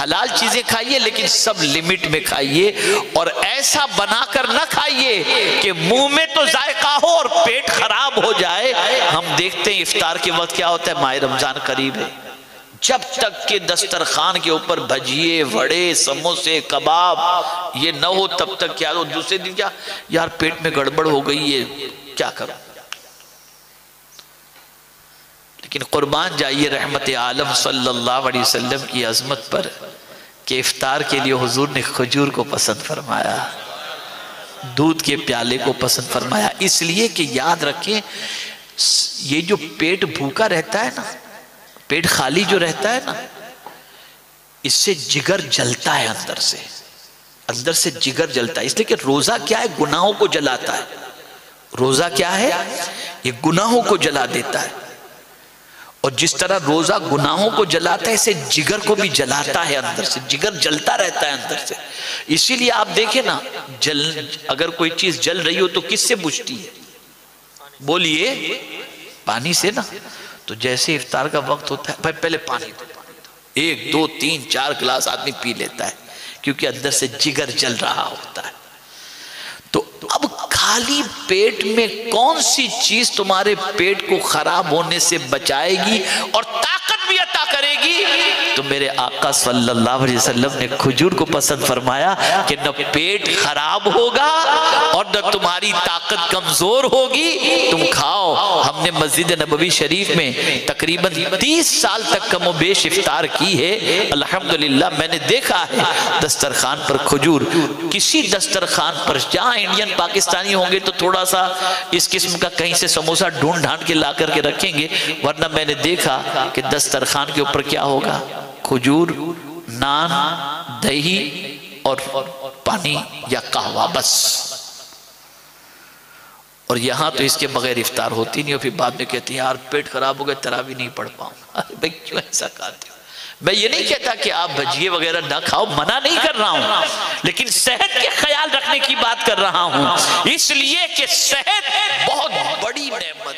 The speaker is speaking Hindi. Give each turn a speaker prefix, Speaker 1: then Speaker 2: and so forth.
Speaker 1: हलाल चीज़ें खाइए, लेकिन सब लिमिट में खाइए और ऐसा बनाकर ना खाइए कि मुँह में तो जायका हो और पेट खराब हो जाए। हम देखते हैं इफ्तार के वक्त क्या होता है। माह रमज़ान करीब है। जब तक के दस्तरखान के ऊपर भजिए, वड़े, समोसे, कबाब, ये न हो तब तक क्या हो। दूसरे दिन क्या? यार, पेट में गड़बड़ हो गई है। क्या करो? लेकिन कुर्बान जाइए रहमत आलम सल्लल्लाहु अलैहि वसल्लम की अजमत पर कि इफ्तार के लिए हुजूर ने खजूर को पसंद फरमाया, दूध के प्याले को पसंद फरमाया। इसलिए कि याद रखें, ये जो पेट भूखा रहता है ना, पेट खाली जो रहता है ना, इससे जिगर जलता है अंदर से अंदर से जिगर जलता है। इसलिए कि रोजा क्या है? गुनाहों को जलाता है। रोजा क्या है? ये गुनाहों को जला देता है। और जिस तरह रोजा गुनाहों को जलाता है, इसे जिगर को भी जलाता है अंदर से, जिगर जलता रहता है अंदर से। इसीलिए आप देखें ना, जल, अगर कोई चीज़ जल रही हो तो किससे बुझती है? बोलिए, पानी से ना। तो जैसे इफ्तार का वक्त होता है, भाई पहले पानी दो। एक, दो, तीन, चार गिलास आदमी पी लेता है, क्योंकि अंदर से जिगर जल रहा होता है। खाली पेट में कौन सी चीज़ तुम्हारे पेट को खराब होने से बचाएगी और ताकत भी अता करेगी? तो मेरे आका सल्लल्लाहु अलैहि वसल्लम ने खजूर को पसंद फरमाया कि न पेट खराब होगा और न तुम्हारी ताकत कमज़ोर होगी। तुम खाओ। हमने मस्जिद नबवी शरीफ में तकरीबन तीस साल तक कम बेश इफ्तार की है। अल्हम्दुलिल्लाह, मैंने देखा है दस्तरखान पर खजूर। किसी दस्तरखान पर जहाँ इंडियन पाकिस्तानी होंगे तो थोड़ा सा इस किस्म का कहीं से समोसा ढूंढ ढांड के ला करके रखेंगे, वरना मैंने देखा कि दस्तरखान के ऊपर क्या होगा। खजूर, नान, दही और पानी या कहवा, बस। और यहाँ तो इसके बगैर इफ्तार होती नहीं और फिर बाद में कहती हैं, यार, पेट खराब हो गया तरा भी नहीं पढ़ पाऊँ अरे भाई, क्यों ऐसा खाते हो? मैं ये नहीं कहता कि आप भजिए वगैरह ना खाओ, मना नहीं कर रहा हूँ, लेकिन सेहत के ख्याल रखने की बात कर रहा हूँ। इसलिए कि सेहत बहुत बड़ी नेमत है।